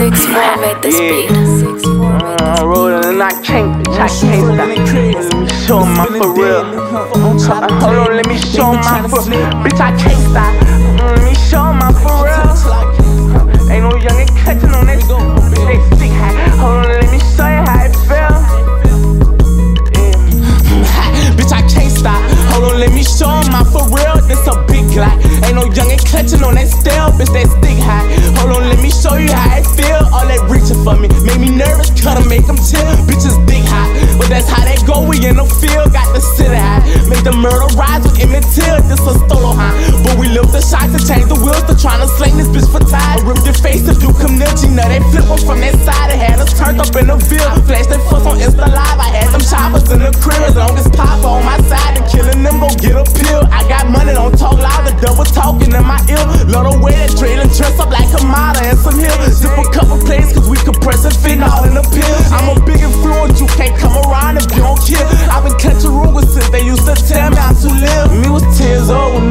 Six four made this Yeah. beat. Six four made this rolling and I can't, I can't stop. Let me show my for real. Hold on, let me show my for Bitch, I can't stop. Uh, let me show my for real. Ain't no youngin' catching on this. They stick high. Hold on, let me show you how it feel. Bitch, I can't stop. Hold on, let me show my for real. This a big lie. Ain't no youngin' clutching on that stale, bitch, that stick high. Field, got the city high. Make the murder rise with Emmett Till. This a stolo high, but we lift the shots to change the wheels to tryna sling this bitch for time. Rip your face if you come near, Gina. They flip us from that side. They had us turned up in the field. Flash that fuss on Insta Live. I had them choppers in the crib. As long as Papa on my side and killing them, go get a pill. I got money, don't talk loud. The double talking in my ear. Love the way that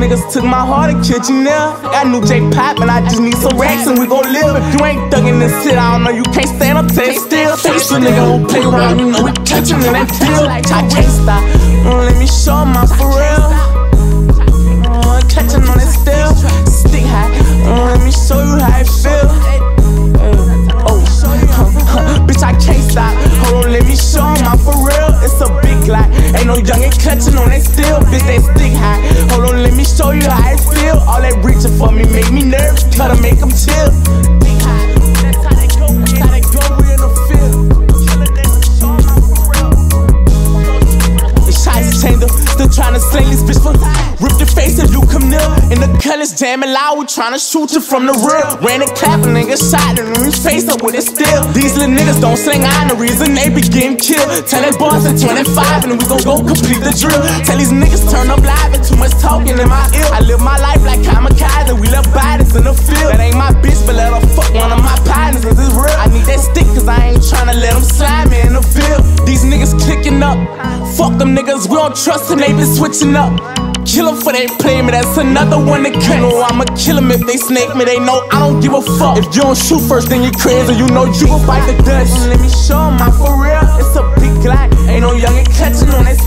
niggas took my heart and you now. Got new J Pop and I just need some racks and we gon' live. If you ain't thuggin' this shit, I don't know, you can't stand up, stay still. Face a nigga won't play around, you know we catch him in that field. I can't stop, Mm, let me show my for real. Uh, catching on it still, stick high. Uh, let me show you how it feel. Uh, oh, uh, bitch, I can't stop. Hold on, let me show I'm for real. It's a big lie. Ain't no youngin' clutching on that still, bitch, that In colors jamming loud, we tryna shoot you from the rear. Ran and clap, a nigga shot and his face up with it still. These little niggas don't sling on the reason they be getting killed. Tell that boss at 25 and we gon' go complete the drill. Tell these niggas turn up live and too much talking in my ear. I live my life like kamikaze, we left bodies in the field. That ain't my bitch, but let her fuck one of my partners, cause it's real. I need that stick, cause I ain't tryna let them slide me in the field. These niggas clicking up. Fuck them niggas, we don't trust them, they been switching up. Kill them for they play me, that's another one to cut. No, I'ma kill them if they snake me, they know I don't give a fuck. If you don't shoot first, then you crazy, you know you gon' fight the dust. Let me show 'em my for real, it's a big lie. Ain't no youngin' clutching on that